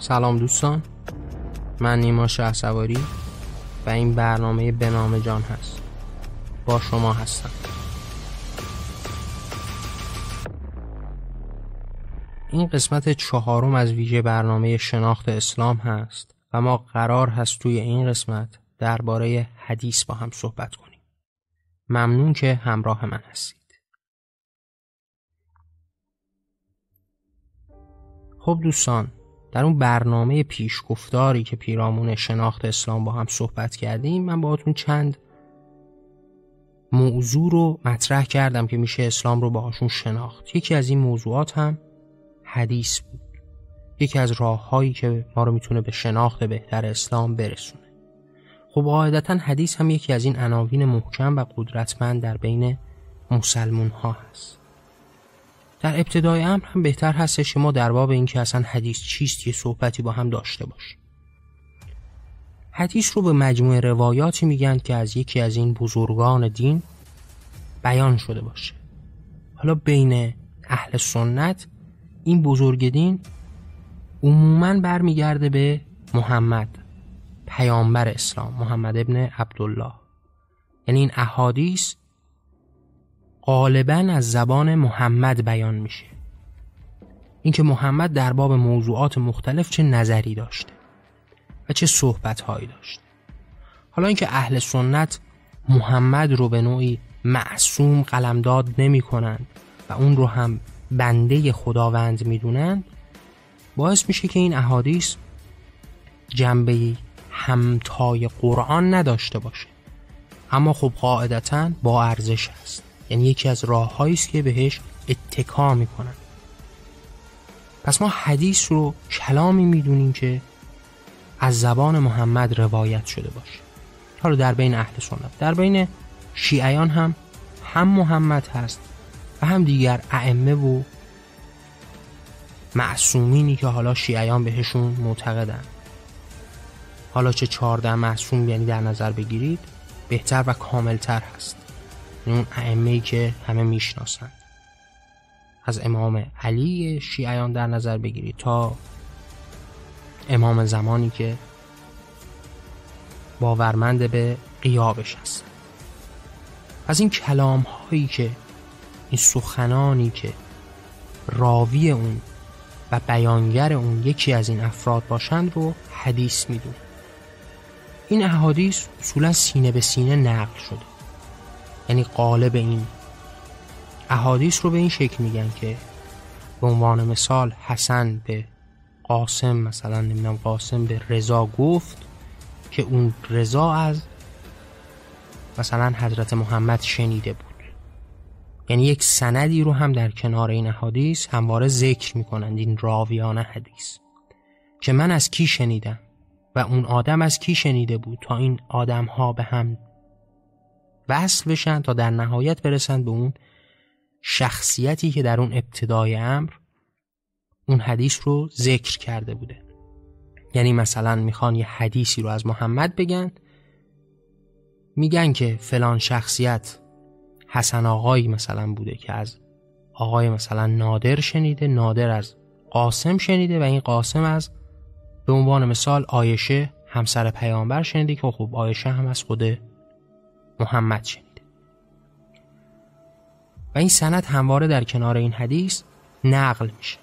سلام دوستان. من نیما شه سواری و این برنامه به جان هست. با شما هستم. این قسمت چهارم از ویژه برنامه شناخت اسلام هست و ما قرار هست توی این قسمت درباره حدیث با هم صحبت کنیم. ممنون که همراه من هستید. خب دوستان در اون برنامه پیشگفتاری که پیرامون شناخت اسلام با هم صحبت کردیم من باهاتون چند موضوع رو مطرح کردم که میشه اسلام رو باهاشون شناخت. یکی از این موضوعات هم حدیث بود. یکی از راههایی که ما رو می‌تونه به شناخت بهتر اسلام برسونه. خب قاعدتا حدیث هم یکی از این عناوین محکم و قدرتمند در بین مسلمون ها هست. در ابتدای امر هم بهتر هستش که ما در باب اینکه اصلا حدیث چیست یه صحبتی با هم داشته باشیم حدیث رو به مجموعه روایاتی میگن که از یکی از این بزرگان دین بیان شده باشه. حالا بین اهل سنت این بزرگ دین عموما برمیگرده به محمد پیامبر اسلام محمد ابن عبدالله. یعنی این احادیث غالبا از زبان محمد بیان میشه. اینکه محمد در باب موضوعات مختلف چه نظری داشته و چه صحبت هایی داشته. حالا اینکه اهل سنت محمد رو به نوعی معصوم قلمداد نمی کنند و اون رو هم بنده خداوند می‌دونند باعث میشه که این احادیث جنبه همتای قرآن نداشته باشه. اما خب قاعدتا با ارزش است. یعنی یکی از راههایی است که بهش اتکا می‌کنن. پس ما حدیث رو کلامی می‌دونیم که از زبان محمد روایت شده باشه. حالا در بین اهل سنت در بین شیعیان هم هم محمد هست و هم دیگر ائمه و معصومینی که حالا شیعیان بهشون معتقدن. حالا چه چهارده معصوم یعنی در نظر بگیرید بهتر و کاملتر هست. اون ائمه که همه می‌شناسند از امام علی شیعیان در نظر بگیرید تا امام زمانی که باورمند به قیابش هست. از این کلام هایی که این سخنانی که راوی اون و بیانگر اون یکی از این افراد باشند رو حدیث میدون این احادیث اصولا سینه به سینه نقل شده. یعنی قالب این احادیث رو به این شکل میگن که به عنوان مثال حسن به قاسم مثلا نمی‌دونم قاسم به رضا گفت که اون رضا از مثلا حضرت محمد شنیده بود. یعنی یک سندی رو هم در کنار این حدیث همواره ذکر می‌کنند این راویان حدیث. که من از کی شنیدم و اون آدم از کی شنیده بود تا این آدم ها به هم وصل بشن تا در نهایت برسند به اون شخصیتی که در اون ابتدای امر اون حدیث رو ذکر کرده بوده. یعنی مثلا می‌خوان یه حدیثی رو از محمد بگن میگن که فلان شخصیت حسن آقایی مثلا بوده که از آقای مثلا نادر شنیده نادر از قاسم شنیده و این قاسم از به عنوان مثال آیشه همسر پیامبر شنیده که خب آیشه هم از خود محمد شنیده و این سند همواره در کنار این حدیث نقل میشه.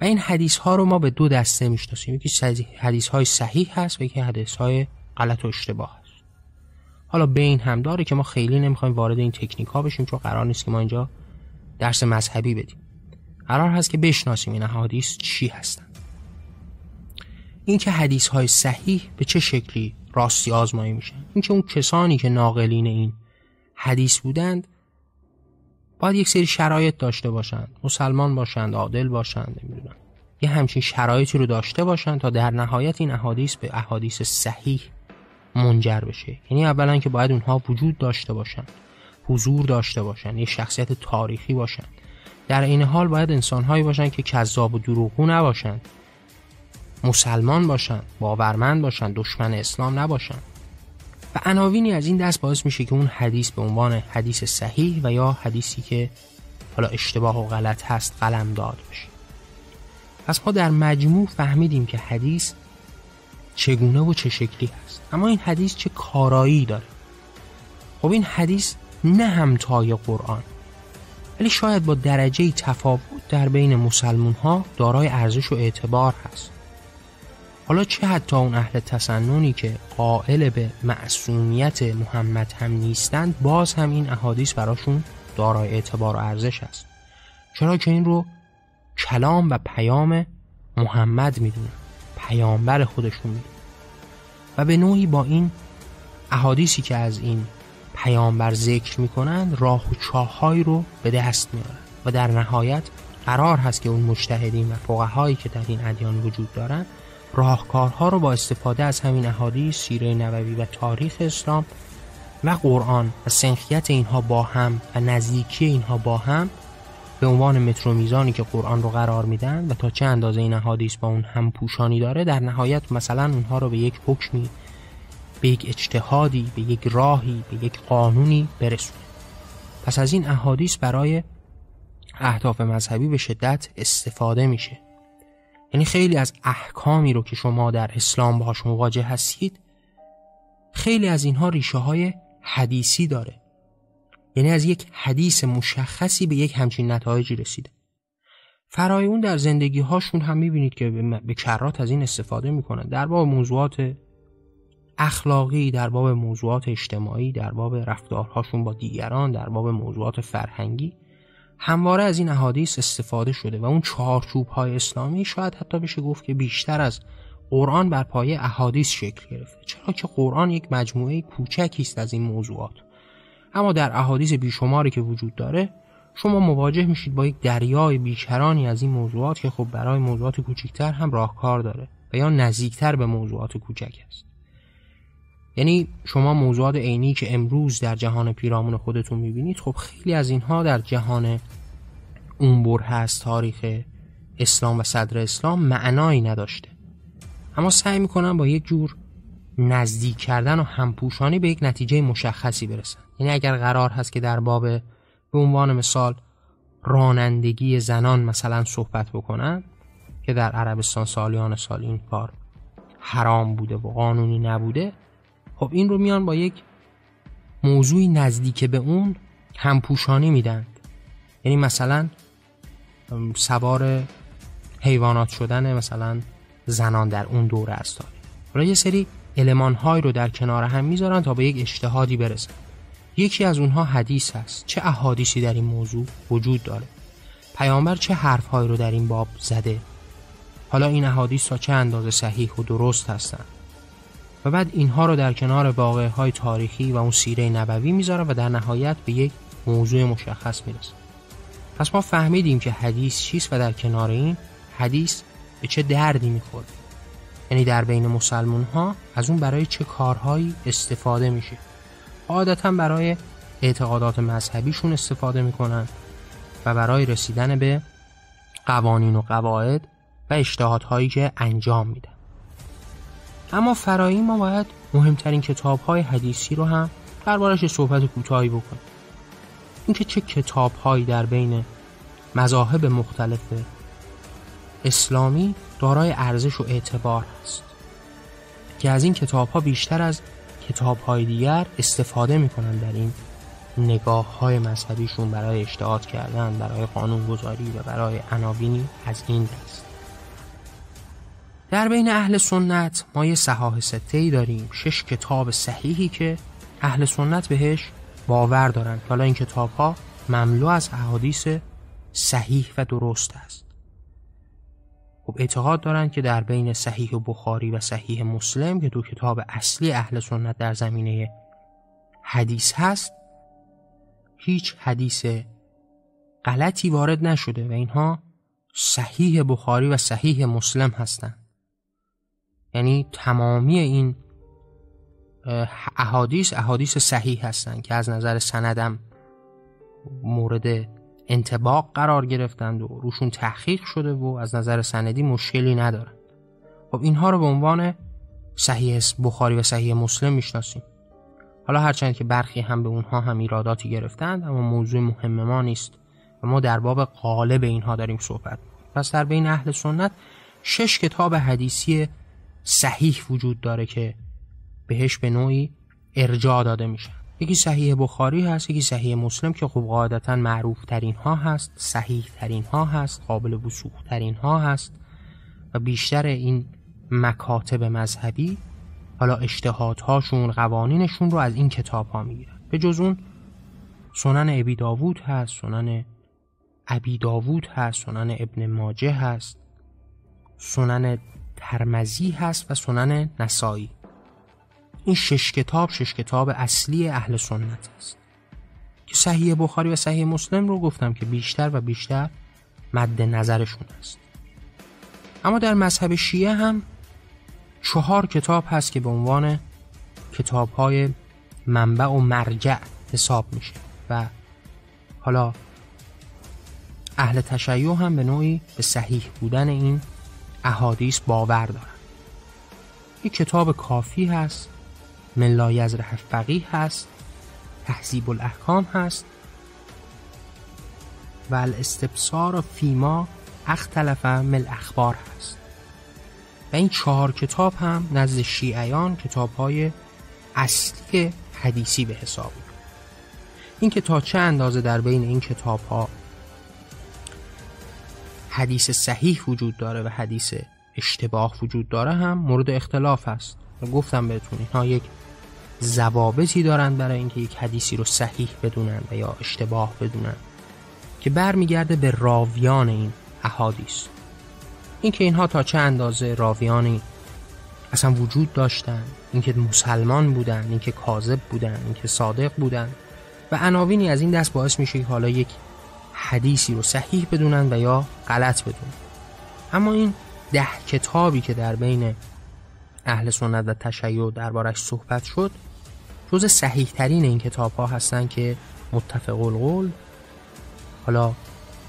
و این حدیث ها رو ما به دو دسته می‌شناسیم. یکی حدیث های صحیح هست و یکی حدیث های غلط و اشتباه هست. حالا بین هم داره که ما خیلی نمی‌خوایم وارد این تکنیک ها بشیم چون قرار نیست که ما اینجا درس مذهبی بدیم. قرار هست که بشناسیم این حدیث چی هستن. اینکه حدیث های صحیح به چه شکلی راستی آزمایی میشن. اینکه اون کسانی که ناقلین این حدیث بودند باید یک سری شرایط داشته باشند. مسلمان باشند عادل باشند نمی‌دونم. یه همچین شرایطی رو داشته باشند تا در نهایت این احادیث به احادیث صحیح منجر بشه. یعنی اولا که باید اونها وجود داشته باشند حضور داشته باشند یه شخصیت تاریخی باشند. در این حال باید انسانهایی باشند که کذاب و دروغگو نباشند. مسلمان باشند باورمند باشند دشمن اسلام نباشند و عناوینی از این دست باعث میشه که اون حدیث به عنوان حدیث صحیح و یا حدیثی که حالا اشتباه و غلط هست قلم داد بشه. پس ما در مجموع فهمیدیم که حدیث چگونه و چه شکلی هست. اما این حدیث چه کارایی داره؟ خب این حدیث نه همتای قرآن. ولی شاید با درجه تفاوت در بین مسلمون ها دارای ارزش و اعتبار هست. حالا چه حتی اون اهل تسننی که قائل به معصومیت محمد هم نیستند باز هم این احادیث براشون دارای اعتبار و ارزش است. چرا که این رو کلام و پیام محمد می‌دونن پیامبر خودشون می‌دونن و به نوعی با این احادیثی که از این پیامبر ذکر می‌کنند راه و چاههایی رو به دست میارن و در نهایت قرار هست که اون مجتهدین و فقهایی که در این ادیان وجود دارند راهکارها رو با استفاده از همین احادیث سیره نبوی و تاریخ اسلام و قرآن و سنخیت اینها با هم و نزدیکی اینها با هم به عنوان مترو میزانی که قرآن رو قرار میدن و تا چه اندازه این احادیث با اون هم پوشانی داره در نهایت مثلا اونها رو به یک حکمی به یک اجتهادی به یک راهی به یک قانونی برسونه. پس از این احادیث برای اهداف مذهبی به شدت استفاده میشه. یعنی خیلی از احکامی رو که شما در اسلام باهاش مواجه هستید خیلی از اینها ریشه های حدیثی داره. یعنی از یک حدیث مشخصی به یک همچین نتایجی رسیده. فرای در زندگی هاشون هم می‌بینید که به کرات از این استفاده می‌کنن. در باب موضوعات اخلاقی در باب موضوعات اجتماعی در باب رفتارهاشون با دیگران در باب موضوعات فرهنگی همواره از این احادیث استفاده شده و اون چهارچوب های اسلامی شاید حتی بشه گفت که بیشتر از قرآن بر پایه احادیث شکل گرفته. چرا که قرآن یک مجموعه کوچکی است از این موضوعات. اما در احادیث بیشماری که وجود داره شما مواجه میشید با یک دریای بیکرانی از این موضوعات که خب برای موضوعات کوچکتر هم راهکار داره و یا نزدیکتر به موضوعات کوچک است. یعنی شما موضوعات عینی که امروز در جهان پیرامون خودتون می‌بینید خب خیلی از اینها در جهان اون هست تاریخ اسلام و صدر اسلام معنایی نداشته. اما سعی می‌کنن با یک جور نزدیک کردن و همپوشانی به یک نتیجه مشخصی برسن یعنی اگر قرار هست که در باب به عنوان مثال رانندگی زنان مثلا صحبت بکنن که در عربستان سالیان سال این کار حرام بوده و قانونی نبوده خب این رو میان با یک موضوعی نزدیک به اون همپوشانی میدن. یعنی مثلا سوار حیوانات شدن مثلا زنان در اون دوره است حالا یه سری علمان رو در کنار هم می‌ذارن تا به یک اجتهادی برسن. یکی از اونها حدیث هست. چه احادیثی در این موضوع وجود داره؟ پیامبر چه حرفهایی رو در این باب زده؟ حالا این احادیث تا چه اندازه صحیح و درست هستند و بعد اینها رو در کنار واقعه های تاریخی و اون سیره نبوی می‌ذاره و در نهایت به یک موضوع مشخص می‌رسه. پس ما فهمیدیم که حدیث چیست و در کنار این حدیث به چه دردی می‌خوره یعنی در بین مسلمون ها از اون برای چه کارهایی استفاده میشه. عادتا برای اعتقادات مذهبیشون استفاده می‌کنن و برای رسیدن به قوانین و قواعد و اجتهادهایی که انجام میدن. اما فرایی ما باید مهمترین کتاب های حدیثی رو هم دربارش صحبت کوتاهی بکنیم. اینکه چه کتاب هایی در بین مذاهب مختلف اسلامی دارای ارزش و اعتبار است که از این کتاب ها بیشتر از کتاب های دیگر استفاده می‌کنن در این نگاه های مذهبیشون برای اشتهاد کردن برای قانون گذاری و برای عناوینی از این دست. در بین اهل سنت ما یه صحاح سته داریم شش کتاب صحیحی که اهل سنت بهش باور دارن حالا این کتاب ها مملو از احادیث صحیح و درست است. خب اعتقاد دارند که در بین صحیح بخاری و صحیح مسلم که دو کتاب اصلی اهل سنت در زمینه حدیث هست هیچ حدیث غلطی وارد نشده و اینها صحیح بخاری و صحیح مسلم هستند یعنی تمامی این احادیث احادیث صحیح هستند که از نظر سندم مورد انتباق قرار گرفتند و روشون تحقیق شده و از نظر سندی مشکلی ندارن. خب اینها رو به عنوان صحیح بخاری و صحیح مسلم می‌شناسیم. حالا هرچند که برخی هم به اونها هم ایراداتی گرفتند اما موضوع مهم ما نیست و ما در باب قالب اینها داریم صحبت پس در بین اهل سنت شش کتاب حدیثی صحیح وجود داره که بهش به نوعی ارجاع داده میشه. یکی صحیح بخاری هست یکی صحیح مسلم که خب قاعدتا معروف ترین ها هست صحیح ترین ها هست قابل وسوخ ترین ها هست و بیشتر این مکاتب مذهبی حالا اجتهادهاشون قوانینشون رو از این کتاب ها می‌گیرن. به جز اون سنن ابی داوود هست سنن ابی داوود هست سنن ابن ماجه هست سنن ترمزی هست و سنن نسایی. این شش کتاب شش کتاب اصلی اهل سنت است. که صحیح بخاری و صحیح مسلم رو گفتم که بیشتر و بیشتر مد نظرشون است. اما در مذهب شیعه هم چهار کتاب هست که به عنوان کتاب های منبع و مرجع حساب میشه و حالا اهل تشیع هم به نوعی به صحیح بودن این احادیث باور دارن. یک کتاب کافی هست ملا یزرح فقیه هست تحذیب الاحکام هست و الاستبصار فیما اختلف مل اخبار هست. و این چهار کتاب هم نزد شیعیان کتاب های اصلی حدیثی به حساب این که تا چه اندازه در بین این کتاب ها حدیث صحیح وجود داره و حدیث اشتباه وجود داره هم مورد اختلاف است. و گفتم بهتون اینها یک زوابطی دارند برای اینکه یک حدیثی رو صحیح بدونن و یا اشتباه بدونن که برمیگرده به راویان این احادیث. اینکه اینها تا چه اندازه راویانی اصلا وجود داشتن اینکه مسلمان بودن اینکه کاذب بودن اینکه صادق بودن و عناوینی از این دست باعث میشه که حالا یک حدیثی رو صحیح بدونن و یا غلط بدونن. اما این ده کتابی که در بین اهل سنت و تشیع دربارش صحبت شد جز صحیح ترین این کتاب ها هستن که متفق القول حالا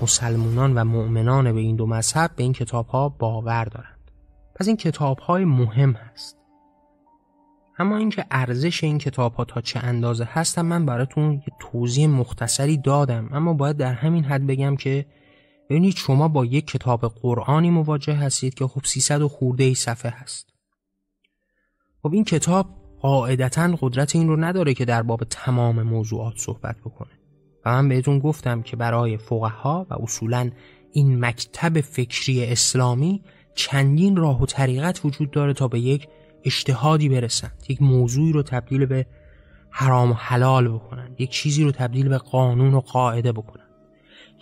مسلمانان و مؤمنان به این دو مذهب به این کتاب ها باور دارند. پس این کتاب های مهم هست. اما اینکه ارزش این کتاب ها تا چه اندازه هستم من براتون یه توضیح مختصری دادم. اما باید در همین حد بگم که ببینید شما با یک کتاب قرآنی مواجه هستید که خب 300 و خورده ای صفحه هست. خب این کتاب قاعدتا قدرت این رو نداره که در باب تمام موضوعات صحبت بکنه. و من بهتون گفتم که برای فقها و اصولا این مکتب فکری اسلامی چندین راه و طریقت وجود داره تا به یک اجتهادی برسند. یک موضوعی رو تبدیل به حرام و حلال بکنن یک چیزی رو تبدیل به قانون و قاعده بکنن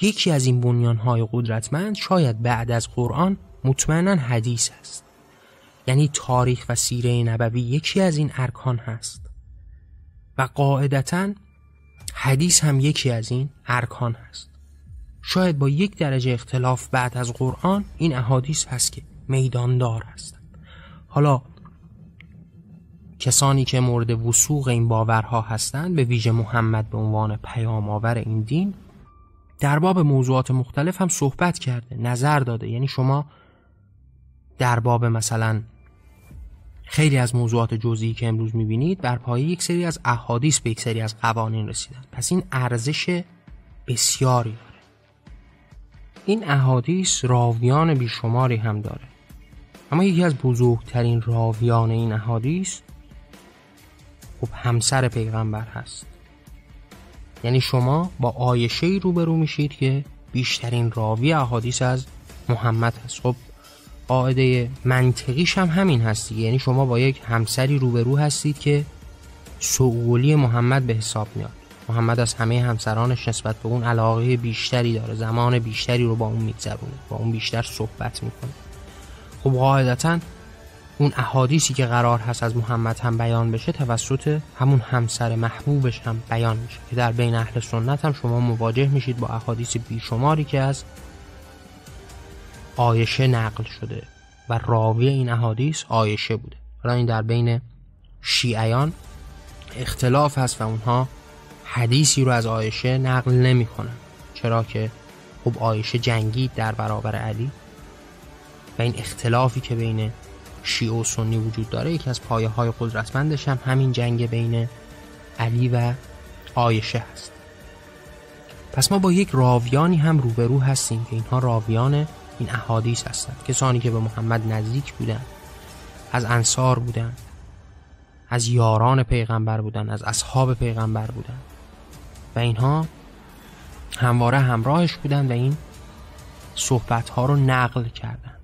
یکی از این بنیانهای قدرتمند شاید بعد از قرآن مطمئنا حدیث است. یعنی تاریخ و سیره نبوی یکی از این ارکان هست. و قاعدتا حدیث هم یکی از این ارکان هست. شاید با یک درجه اختلاف بعد از قرآن این احادیث هست که میداندار هستند. حالا کسانی که مورد وسوق این باورها هستند به ویژه محمد به عنوان پیام آور این دین در باب موضوعات مختلف هم صحبت کرده نظر داده. یعنی شما در باب مثلا خیلی از موضوعات جزئی که امروز می‌بینید بر پایه یک سری از احادیث به یک سری از قوانین رسیدن. پس این ارزش بسیاری داره. این احادیث راویان بیشماری هم داره. اما یکی از بزرگترین راویان این احادیث خب همسر پیغمبر هست. یعنی شما با آیشه روبرو میشید که بیشترین راوی احادیث از محمد هست. خب قاعده منطقیش هم همین هستی یعنی شما با یک همسری روبرو هستید که سعولی محمد به حساب میاد. محمد از همه همسرانش نسبت به اون علاقه بیشتری داره زمان بیشتری رو با اون میگذرونه با اون بیشتر صحبت می‌کنه. خب قاعدتا اون احادیثی که قرار هست از محمد هم بیان بشه توسط همون همسر محبوبش هم بیان میشه که در بین اهل سنت هم شما مواجه میشید با احادیث بیشماری که از آیشه نقل شده و راوی این احادیث آیشه بوده حالا این در بین شیعیان اختلاف هست و اونها حدیثی رو از آیشه نقل نمی کنن. چرا که خب آیشه جنگید در برابر علی و این اختلافی که بین شیعه و سنی وجود داره یکی از پایه های قدرتمندش هم همین جنگ بین علی و آیشه هست. پس ما با یک راویانی هم روبرو هستیم که اینها راویان این احادیث هستند. کسانی که به محمد نزدیک بودند از انصار بودند از یاران پیغمبر بودند از اصحاب پیغمبر بودند. و اینها همواره همراهش بودند و این صحبت ها رو نقل کردند.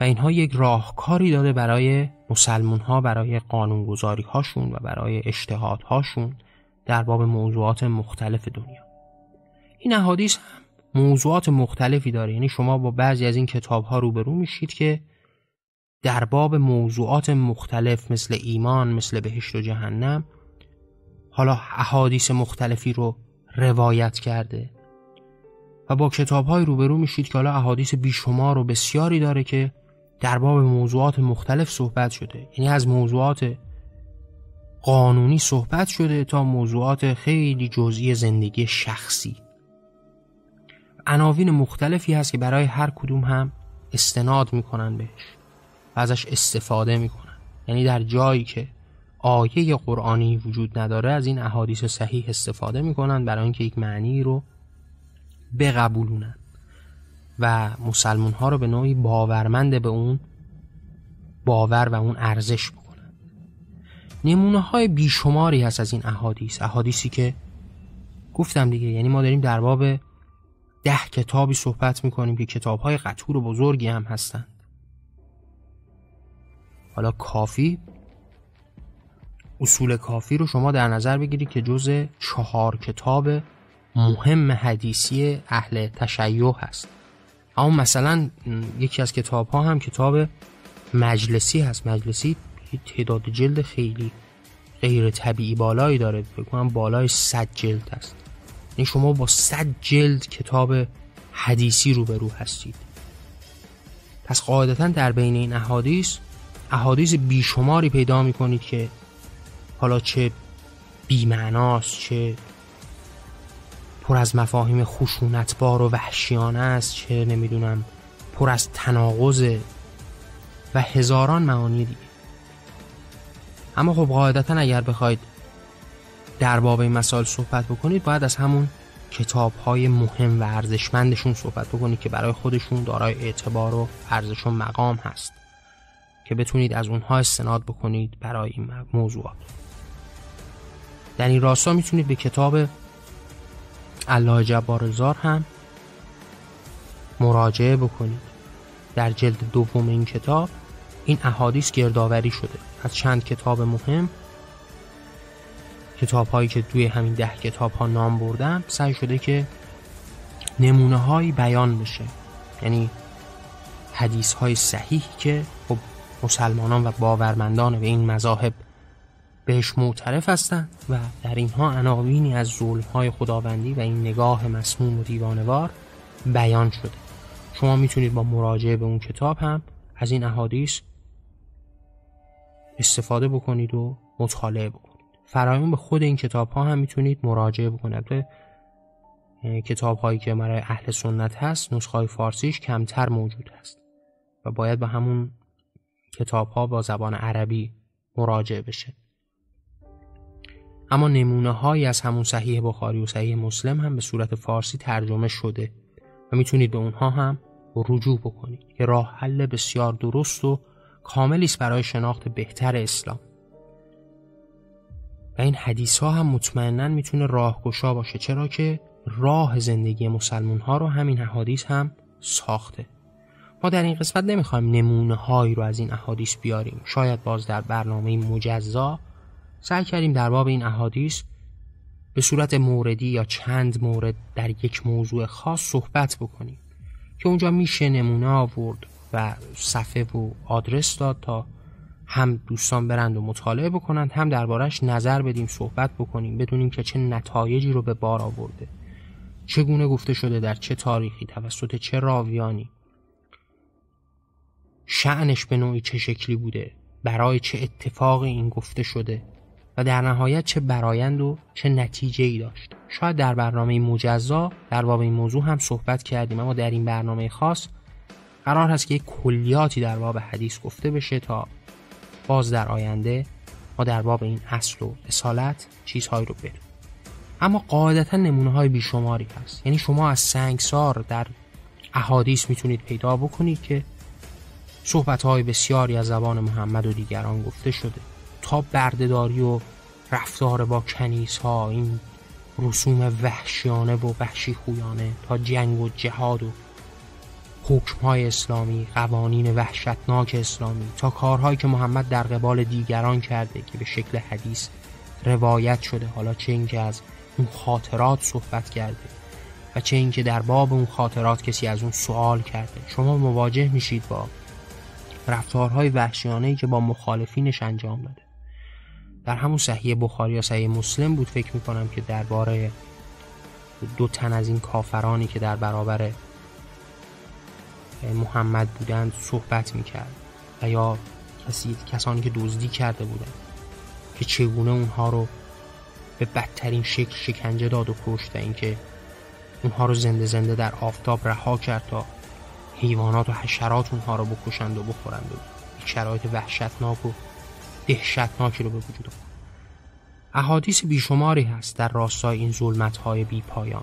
و اینها یک راهکاری داده برای مسلمون ها برای قانونگذاری هاشون و برای اجتهاد هاشون در باب موضوعات مختلف دنیا. این احادیث هم موضوعات مختلفی داره. یعنی شما با بعضی از این کتاب ها روبرو میشید که در باب موضوعات مختلف مثل ایمان مثل بهشت و جهنم حالا احادیث مختلفی رو روایت کرده. و با کتاب های روبرو میشید که حالا احادیث بیشمار و بسیاری داره که در باب موضوعات مختلف صحبت شده. یعنی از موضوعات قانونی صحبت شده تا موضوعات خیلی جزئی زندگی شخصی. عناوین مختلفی هست که برای هر کدوم هم استناد می‌کنن بهش و ازش استفاده می‌کنن. یعنی در جایی که آیه قرآنی وجود نداره از این احادیث صحیح استفاده می‌کنن برای اینکه یک معنی رو بقبولونن. و مسلمون ها رو به نوعی باورمند به اون باور و اون ارزش بکنن. نمونه های بیشماری هست از این احادیث. احادیثی که گفتم دیگه یعنی ما داریم در باب ده کتابی صحبت می‌کنیم که کتاب های قطور و بزرگی هم هستند. حالا کافی اصول کافی رو شما در نظر بگیرید که جز چهار کتاب مهم حدیثی اهل تشیع هست. اما مثلا یکی از کتاب ها هم کتاب مجلسی هست. مجلسی تعداد جلد خیلی غیر طبیعی بالایی داره. فکر کنم بالای 100 جلد هست. این شما با 100 جلد کتاب حدیثی روبرو هستید. پس قاعدتا در بین این احادیث احادیث بیشماری پیدا می‌کنید که حالا چه بیمعناست چه پر از مفاهیم خشونتبار و وحشیانه است چه نمی‌دونم پر از تناقض و هزاران معانی دیگه. اما خب قاعدتا اگر بخواید در باب این مسائل صحبت بکنید باید از همون کتاب های مهم و ارزشمندشون صحبت بکنید که برای خودشون دارای اعتبار و ارزش و مقام هست که بتونید از اونها استناد بکنید برای این موضوعات. در این راستا می‌تونید به کتاب الله جبارزار هم مراجعه بکنید. در جلد دوم این کتاب این احادیث گردآوری شده. از چند کتاب مهم کتاب هایی که توی همین ده کتاب ها نام بردم سعی شده که نمونه هایی بیان بشه. یعنی حدیث های صحیح که خب مسلمانان و باورمندان به این مذاهب بهش معترف هستند و در اینها عناوینی از ظلمهای خداوندی و این نگاه مسموم و دیوانوار بیان شده. شما می‌تونید با مراجعه به اون کتاب هم از این احادیث استفاده بکنید و مطالعه بکنید. فرایون به خود این کتاب ها هم می‌تونید مراجعه بکنید. کتاب هایی که برای اهل سنت هست نسخه فارسیش کمتر موجود هست و باید به همون کتاب ها با زبان عربی مراجعه بشه. اما نمونه هایی از همون صحیح بخاری و صحیح مسلم هم به صورت فارسی ترجمه شده و می‌تونید به اونها هم رجوع بکنید که راه حل بسیار درست و کاملی است برای شناخت بهتر اسلام. و این حدیث ها هم مطمئنا می‌تونه راهگشا باشه چرا که راه زندگی مسلمون ها رو همین احادیث هم ساخته. ما در این قسمت نمی‌خوایم نمونه هایی رو از این احادیث بیاریم. شاید باز در برنامه مجزا سعی کردیم در باب این احادیث به صورت موردی یا چند مورد در یک موضوع خاص صحبت بکنیم که اونجا میشه نمونه آورد و صفحه و آدرس داد تا هم دوستان برند و مطالعه بکنند هم دربارش نظر بدیم صحبت بکنیم بدونیم که چه نتایجی رو به بار آورده. چگونه گفته شده در چه تاریخی توسط چه راویانی. شعنش به نوعی چه شکلی بوده برای چه اتفاقی این گفته شده. و در نهایت چه برایند و چه نتیجه ای داشت. شاید در برنامه مجزا در باب این موضوع هم صحبت کردیم اما در این برنامه خاص قرار هست که یک کلیاتی در باب حدیث گفته بشه تا باز در آینده ما در باب این اصل و اصالت چیزهایی رو بریم اما قاعدتا نمونه های بیشماری هست. یعنی شما از سنگسار در احادیث می‌تونید پیدا بکنید که صحبت های بسیاری از زبان محمد و دیگران گفته شده. تا بردهداری و رفتار با کنیس ها این رسوم وحشیانه و وحشی خویانه تا جنگ و جهاد و حکم های اسلامی قوانین وحشتناک اسلامی تا کارهایی که محمد در قبال دیگران کرده که به شکل حدیث روایت شده. حالا چه اینکه از اون خاطرات صحبت کرده و چه اینکه در باب اون خاطرات کسی از اون سوال کرده. شما مواجه میشید با رفتارهای وحشیانه که با مخالفینش انجام داده. در همون صحیح بخاری یا صحیح مسلم بود. فکر می‌کنم که درباره دو تن از این کافرانی که در برابر محمد بودند صحبت می‌کرد و یا کسی کسانی که دزدی کرده بودند که چگونه اونها رو به بدترین شکل شکنجه داد و کشت و اینکه اونها رو زنده زنده در آفتاب رها کرد تا حیوانات و حشرات اونها رو بکشند و بخورند. و شرایط وحشتناک و دهشتناکی رو به وجود آورد. احادیث بیشماری هست در راستای این ظلمت های بی پایان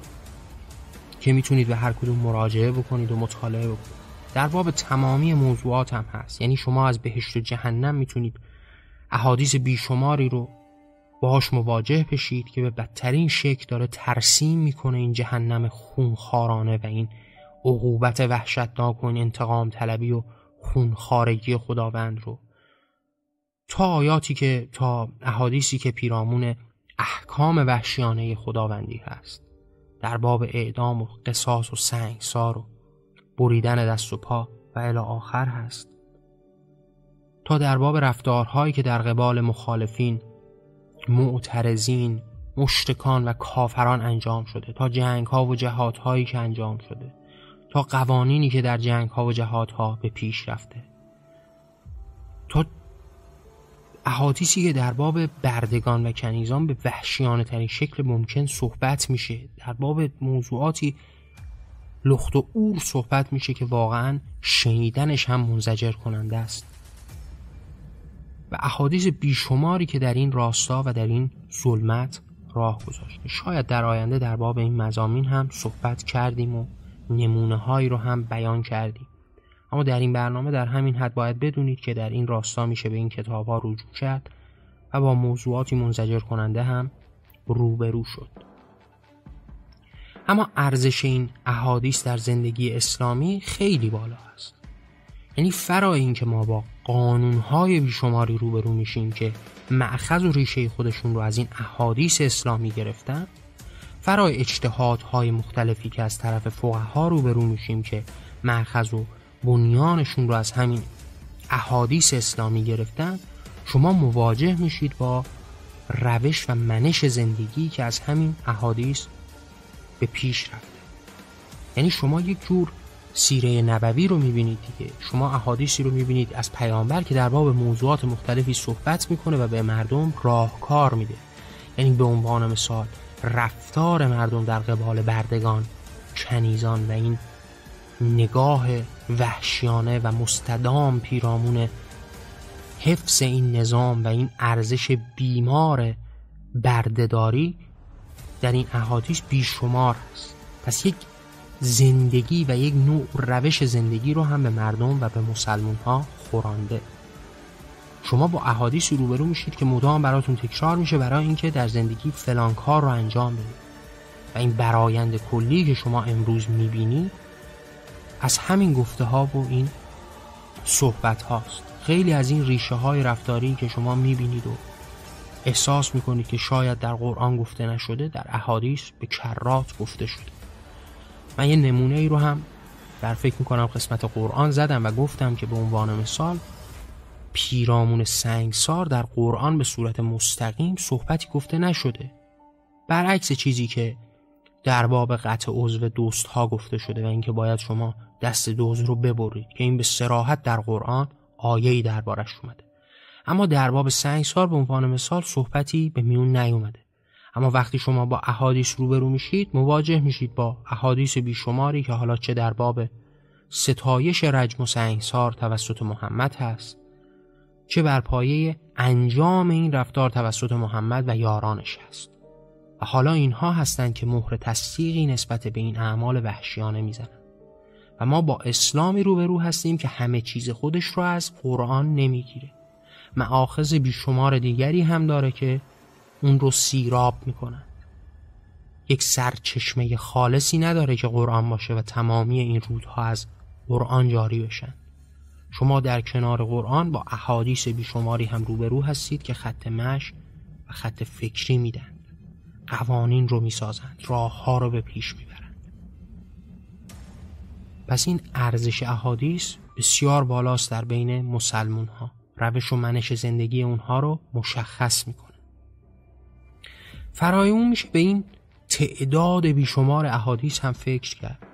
که می‌تونید به هر کدوم مراجعه بکنید و مطالعه بکنید. در باب تمامی موضوعات هم هست. یعنی شما از بهشت و جهنم می‌تونید احادیث بیشماری رو باهاش مواجه بشید که به بدترین شکل داره ترسیم می‌کنه این جهنم خونخارانه و این عقوبت وحشتناک و این انتقام طلبی و خونخارگی خداوند رو. تا آیاتی که تا احادیثی که پیرامون احکام وحشیانه خداوندی هست. در باب اعدام و قصاص و سنگسار و بریدن دست و پا و الی آخر هست. تا در باب رفتارهایی که در قبال مخالفین معترضین مشتکان و کافران انجام شده تا جنگ ها و جهات هایی که انجام شده تا قوانینی که در جنگ ها و جهات ها به پیش رفته. احادیثی که در باب بردگان و کنیزان به وحشیانه ترین شکل ممکن صحبت میشه در باب موضوعاتی لخت و اور صحبت میشه که واقعا شنیدنش هم منزجر کننده است. و احادیث بیشماری که در این راستا و در این ظلمت راه گذاشته. شاید در آینده در باب این مزامین هم صحبت کردیم و نمونه هایی رو هم بیان کردیم. اما در این برنامه در همین حد باید بدونید که در این راستا میشه به این کتاب ها رجوع کرد و با موضوعاتی منزجر کننده هم روبرو شد. اما ارزش این احادیث در زندگی اسلامی خیلی بالا است. یعنی فرا این که ما با قانونهای بیشماری روبرو میشیم که معخذ و ریشه خودشون رو از این احادیث اسلامی گرفتن فرای اجتهادهای مختلفی که از طرف فقها روبرو میشیم که معخذ و بنیانشون رو از همین احادیث اسلامی گرفتن شما مواجه میشید با روش و منش زندگی که از همین احادیث به پیش رفته. یعنی شما یک جور سیره نبوی رو می‌بینید دیگه. شما احادیثی رو می‌بینید از پیامبر که در باب موضوعات مختلفی صحبت می‌کنه و به مردم راهکار میده. یعنی به عنوان مثال رفتار مردم در قبال بردگان کنیزان و این نگاه وحشیانه و مستدام پیرامون حفظ این نظام و این ارزش بیمار بردهداری در این احادیث بیشمار است. پس یک زندگی و یک نوع روش زندگی رو هم به مردم و به مسلمون ها خورانده شما با احادیثی روبرو میشید که مدام براتون تکرار میشه برای اینکه در زندگی فلان کار رو انجام بدید. و این برایند کلی که شما امروز می‌بینید از همین گفته ها و این صحبت هاست خیلی از این ریشه های رفتاری که شما می‌بینید و احساس می‌کنید که شاید در قرآن گفته نشده در احادیث به کرات گفته شده. من یه نمونه ای رو هم در فکر می‌کنم قسمت قرآن زدم و گفتم که به عنوان مثال پیرامون سنگسار در قرآن به صورت مستقیم صحبتی گفته نشده. برعکس چیزی که در باب قطع عضو دوست ها گفته شده و اینکه باید شما دست دوز رو ببرید که این به سراحت در قرآن آیه‌ای دربارش اومده. اما در باب سنگسار به عنوان مثال صحبتی به میون نیومده. اما وقتی شما با احادیث روبرو میشید مواجه میشید با احادیث بیشماری که حالا چه در باب ستایش رجم و سنگسار توسط محمد هست چه بر پایه انجام این رفتار توسط محمد و یارانش هست. و حالا اینها هستند که مهر تصدیقی نسبت به این اعمال وحشیانه می‌زنند. ما با اسلامی روبرو هستیم که همه چیز خودش رو از قرآن نمی‌گیره. معاخذ بیشمار دیگری هم داره که اون رو سیراب می‌کنن. یک سرچشمه خالصی نداره که قرآن باشه و تمامی این رودها از قرآن جاری بشن. شما در کنار قرآن با احادیث بیشماری هم روبرو هستید که خط مش و خط فکری میدن. قوانین رو می‌سازند راه ها رو به پیش می‌برند پس این ارزش احادیث بسیار بالاست در بین مسلمون ها روش و منش زندگی اونها رو مشخص می‌کنه. فرایمون میشه به این تعداد بیشمار احادیث هم فکر کرد.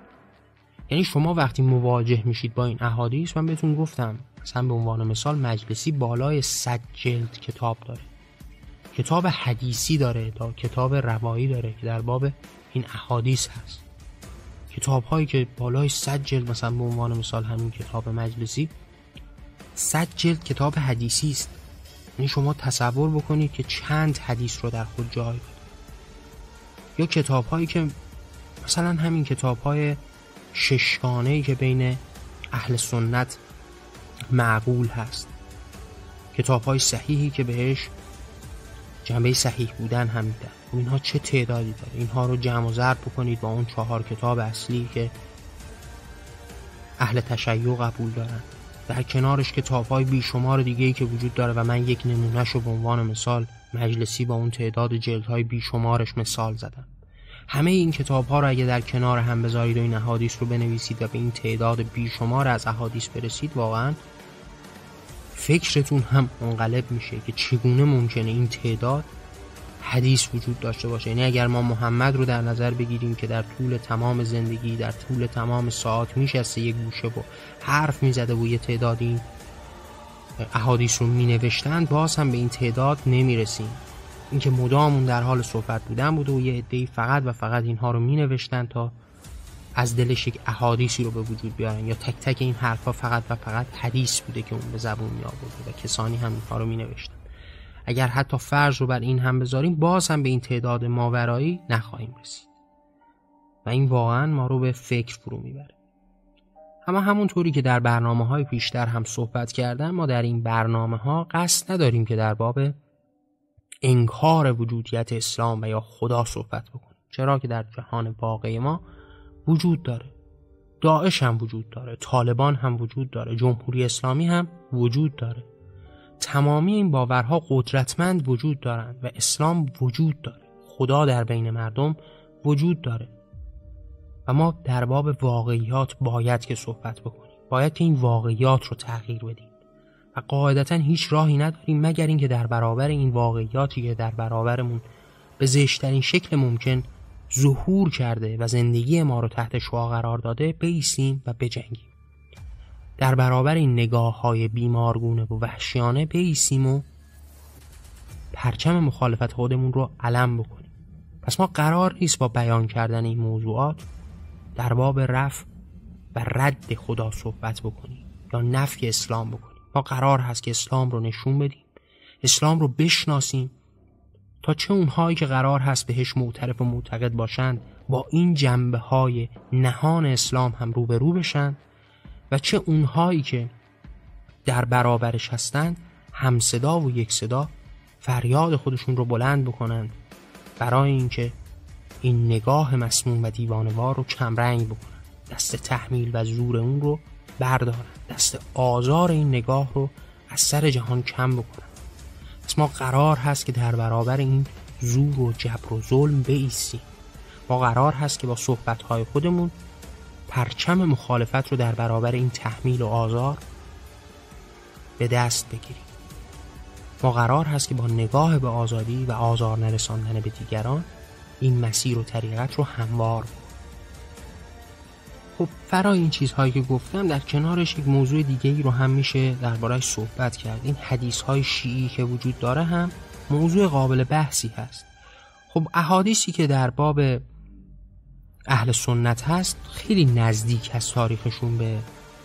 یعنی شما وقتی مواجه میشید با این احادیث من بهتون گفتم مثلا به عنوان مثال مجلسی بالای صد جلد کتاب داره. کتاب حدیثی داره تا کتاب روایی داره که در باب این احادیث هست. کتاب هایی که بالای صد جلد مثلا به عنوان مثال همین کتاب مجلسی صد جلد کتاب حدیثی است. یعنی شما تصور بکنید که چند حدیث رو در خود جای داره یا کتاب هایی که مثلا همین کتاب های ششگانه که بین اهل سنت معقول هست. کتاب های صحیحی که بهش جنبه صحیح بودن هم میدن. اینها چه تعدادی داره؟ اینها رو جمع و ضرب بکنید با اون چهار کتاب اصلی که اهل تشیع قبول دارن. در کنارش کتاب های بیشمار دیگه ای که وجود داره و من یک نمونهش رو به عنوان مثال مجلسی با اون تعداد جلد های بیشمارش مثال زدم. همه این کتاب ها رو اگه در کنار هم بذارید و این احادیث رو بنویسید و به این تعداد بیشمار از احادیث برسید واقعا فکرتون هم منقلب میشه که چگونه ممکنه این تعداد حدیث وجود داشته باشه. یعنی اگر ما محمد رو در نظر بگیریم که در طول تمام زندگی در طول تمام ساعت میشسته یک گوشه و حرف می‌زده و یه تعداد این احادیث رو مینوشتند باز هم به این تعداد نمی‌رسیم. اینکه مدام در حال صحبت بودن بوده و یه عده‌ای فقط و فقط اینها رو مینوشتن تا از دلش یک احادیثی رو به وجود بیارن. یا تک تک این حرفها فقط و فقط حدیث بوده که اون به زبون می آورده و کسانی هم اینها رو می اگر حتی فرض رو بر این هم بذاریم باز هم به این تعداد ماورایی نخواهیم رسید. و این واقعا ما رو به فکر فرو می‌بره. اما همونطوری که در برنامه های پیشتر هم صحبت کردم ما در این برنامه ها قصد نداریم که در باب انکار وجودیت اسلام و یا خدا صحبت بکنیم. چرا که در جهان واقعی ما وجود داره. داعش هم وجود داره. طالبان هم وجود داره. جمهوری اسلامی هم وجود داره. تمامی این باورها قدرتمند وجود دارند و اسلام وجود داره. خدا در بین مردم وجود داره. و ما در باب واقعیات باید که صحبت بکنیم. باید که این واقعیات رو تغییر بدیم. و قاعدتا هیچ راهی نداریم مگر اینکه در برابر این واقعیاتی که در برابرمون به زشترین شکل ممکن ظهور کرده و زندگی ما رو تحت شعا قرار داده بیستیم و بجنگیم. در برابر این نگاه های بیمارگونه و وحشیانه بیستیم و پرچم مخالفت خودمون رو علم بکنیم. پس ما قرار نیست با بیان کردن این موضوعات در باب رف و رد خدا صحبت بکنیم یا نفی اسلام بکنیم. ما قرار هست که اسلام رو نشون بدیم اسلام رو بشناسیم تا چه اونهایی که قرار هست بهش معترف و معتقد باشند با این جنبه های نهان اسلام هم روبرو بشن. و چه اونهایی که در برابرش هستند هم صدا و یک صدا فریاد خودشون رو بلند بکنند برای اینکه این نگاه مسموم و دیوانوار رو کمرنگ بکنند. دست تحمیل و زور اون رو بردارن دست آزار این نگاه رو از سر جهان کم بکنن پس ما قرار هست که در برابر این زور و جبر و ظلم بیستیم. ما قرار هست که با صحبتهای خودمون پرچم مخالفت رو در برابر این تحمیل و آزار به دست بگیریم. ما قرار هست که با نگاه به آزادی و آزار نرساندن به دیگران این مسیر و طریقت رو هموار خب فرای این چیزهایی که گفتم در کنارش یک موضوع دیگه ای رو هم میشه دربارهش صحبت کرد. این حدیث های شیعی که وجود داره هم موضوع قابل بحثی هست. خب احادیثی که در باب اهل سنت هست خیلی نزدیک از تاریخشون به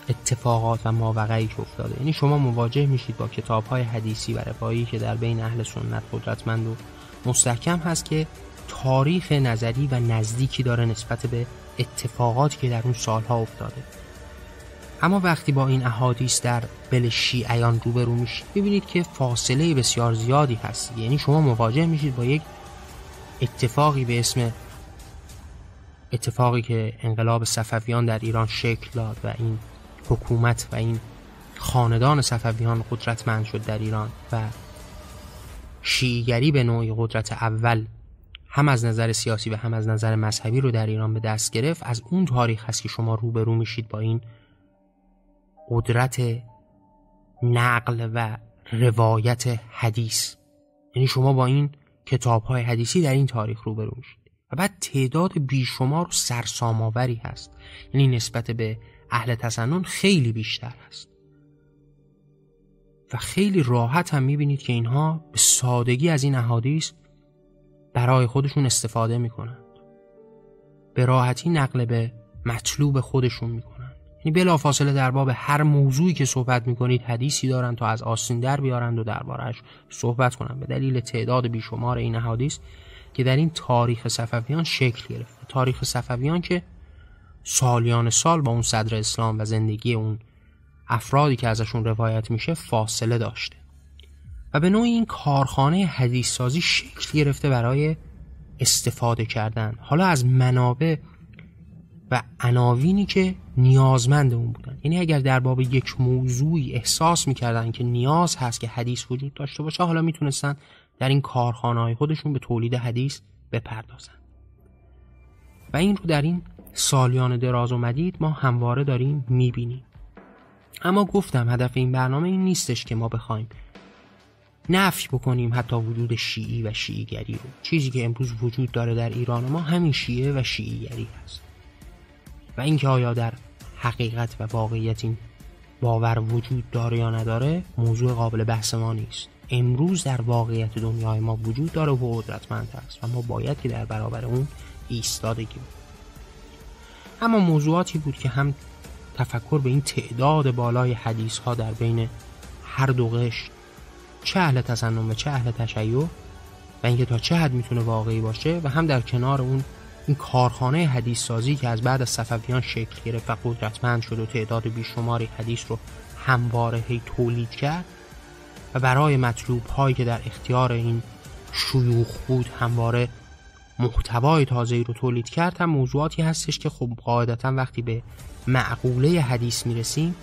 اتفاقات و ماوقعی که افتاده. یعنی شما مواجه میشید با کتاب های حدیثی و روایی که در بین اهل سنت قدرتمند و مستحکم هست که تاریخ نظری و نزدیکی داره نسبت به اتفاقاتی که در اون سالها افتاده. اما وقتی با این احادیث در بل شیعیان روبرو میشید ببینید که فاصله بسیار زیادی هست. یعنی شما مواجه میشید با یک اتفاقی به اسم اتفاقی که انقلاب صفویان در ایران شکل داد و این حکومت و این خاندان صفویان قدرتمند شد در ایران و شیعیگری به نوعی قدرت اول هم از نظر سیاسی و هم از نظر مذهبی رو در ایران به دست گرفت از اون تاریخ هست که شما روبرو میشید با این قدرت نقل و روایت حدیث. یعنی شما با این کتاب های حدیثی در این تاریخ روبرو میشید. و بعد تعداد بیشمار سرساماوری هست. یعنی نسبت به اهل تسنن خیلی بیشتر هست. و خیلی راحت هم می‌بینید که اینها به سادگی از این احادیث برای خودشون استفاده می‌کنند. به راحتی نقل به مطلوب خودشون می‌کنند. یعنی بلافاصله در باب هر موضوعی که صحبت می‌کنید حدیثی دارند تا از آستین در بیارند و دربارهش صحبت کنند. به دلیل تعداد بیشمار این احادیث که در این تاریخ صفویان شکل گرفته تاریخ صفویان که سالیان سال با اون صدر اسلام و زندگی اون افرادی که ازشون روایت میشه فاصله داشته. و به نوعی این کارخانه حدیث سازی شکل گرفته برای استفاده کردن. حالا از منابع و عناوینی که نیازمند اون بودن. یعنی اگر در باب یک موضوعی احساس می‌کردن که نیاز هست که حدیث وجود داشته باشه حالا می‌تونستن در این کارخانه های خودشون به تولید حدیث بپردازن. و این رو در این سالیان دراز و مدید ما همواره داریم می‌بینیم. اما گفتم هدف این برنامه این نیستش که ما بخوایم نفی بکنیم حتی وجود شیعی و شیعیگری رو. چیزی که امروز وجود داره در ایران ما همین شیعه و شیعیگری هست. و اینکه آیا در حقیقت و واقعیت این باور وجود داره یا نداره موضوع قابل بحث ما نیست. امروز در واقعیت دنیای ما وجود داره و قدرتمند است و ما باید که در برابر اون ایستادگی اما موضوعاتی بود که هم تفکر به این تعداد بالای حدیث ها در بین هر دو قشر چه اهل تسنن و چه اهل تشیع و اینکه تا چه حد می‌تونه واقعی باشه و هم در کنار اون این کارخانه حدیث سازی که از بعد از صفویان شکل گرفت و قدرتمند شد و تعداد بیشماری حدیث رو همواره هی تولید کرد و برای مطلوب هایی که در اختیار این شیوخ بود همواره محتوای تازه‌ای رو تولید کرد هم موضوعاتی هستش که خب قاعدتا وقتی به معقوله حدیث می‌رسیم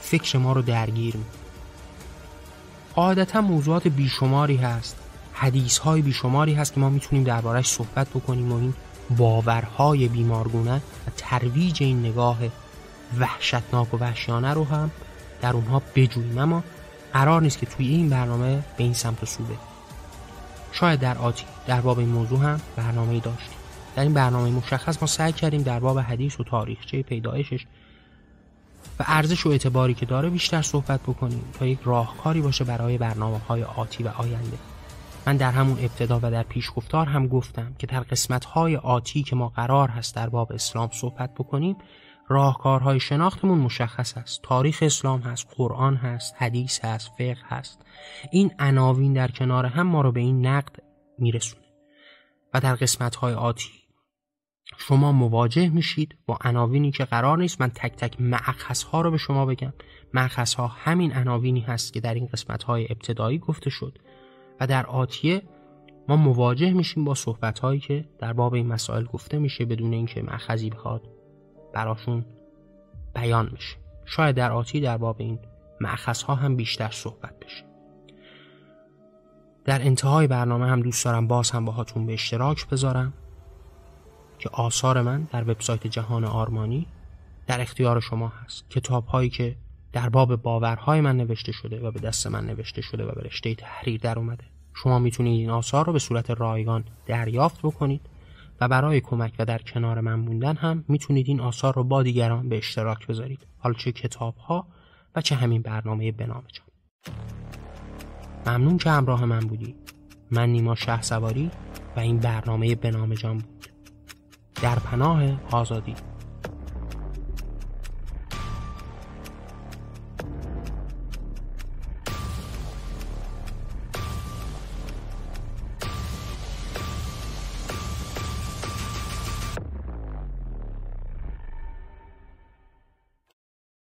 فکر ما رو درگیر می قاعدتا موضوعات بیشماری هست حدیث های بیشماری هست که ما می‌تونیم دربارهش صحبت بکنیم و این باورهای بیمارگونه و ترویج این نگاه وحشتناک و وحشیانه رو هم در اونها بجوییم. اما قرار نیست که توی این برنامه به این سمت و سو شاید در آتی در باب این موضوع هم برنامه داشتیم. در این برنامه مشخص ما سعی کردیم در باب حدیث و تاریخچه پیدایشش و ارزش و اعتباری که داره بیشتر صحبت بکنیم تا یک راهکاری باشه برای برنامه های آتی و آینده. من در همون ابتدا و در پیشگفتار هم گفتم که در قسمت های آتی که ما قرار هست در باب اسلام صحبت بکنیم راهکارهای شناختمون مشخص است. تاریخ اسلام هست قرآن هست حدیث هست فقه هست. این عناوین در کنار هم ما رو به این نقد میرسونه. و در قسمت های آتی شما مواجه میشید با عناوینی که قرار نیست. من تک تک معخص ها رو به شما بگم. معخص ها همین عناوینی هست که در این قسمت های ابتدایی گفته شد. و در آتیه ما مواجه میشیم با صحبت هایی که در باب این مسائل گفته میشه بدون اینکه مأخذی بخواد براشون بیان میشه. شاید در آتی در باب این معخص ها هم بیشتر صحبت بشه. در انتهای برنامه هم دوست دارم باز هم باهاتون به اشتراک بذارم که آثار من در وبسایت جهان آرمانی در اختیار شما هست. کتاب هایی که در باب باورهای من نوشته شده و به دست من نوشته شده و به رشته تحریر در اومده. شما می‌تونید این آثار رو به صورت رایگان دریافت بکنید. و برای کمک و در کنار من موندن هم می‌تونید این آثار رو با دیگران به اشتراک بذارید. حالا چه کتاب ها و چه همین برنامه بنامه جان. ممنون که همراه من بودی. من نیما شه سواری و این برنامه بنامه جان بود. در پناه آزادی.